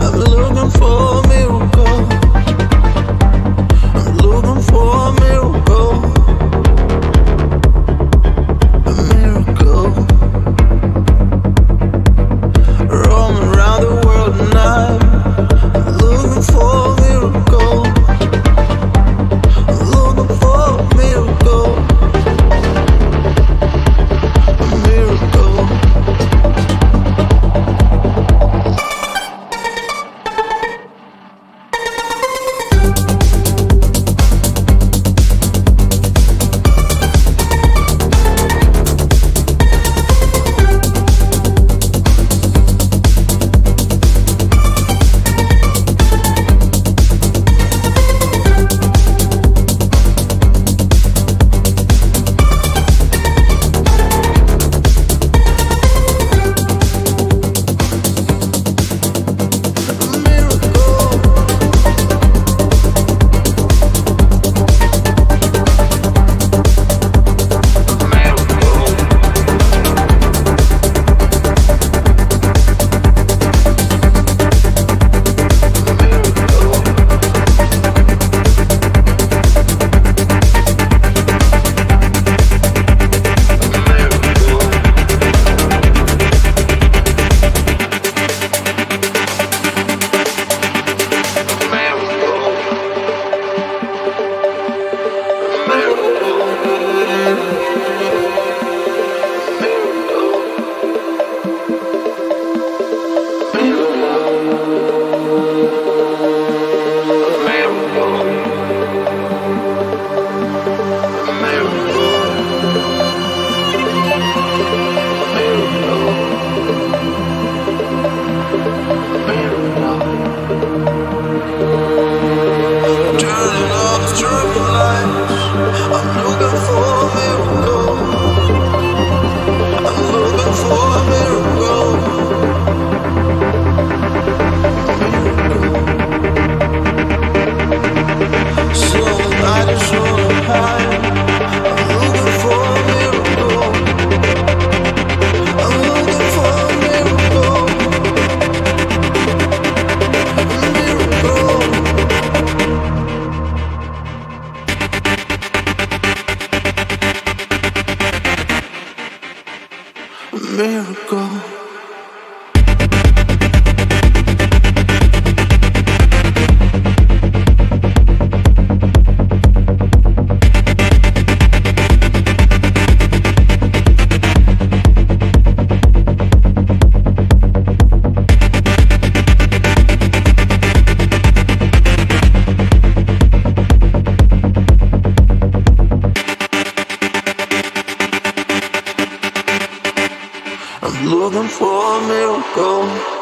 I'm looking for a miracle. I'm looking for a miracle. I'm looking for a miracle.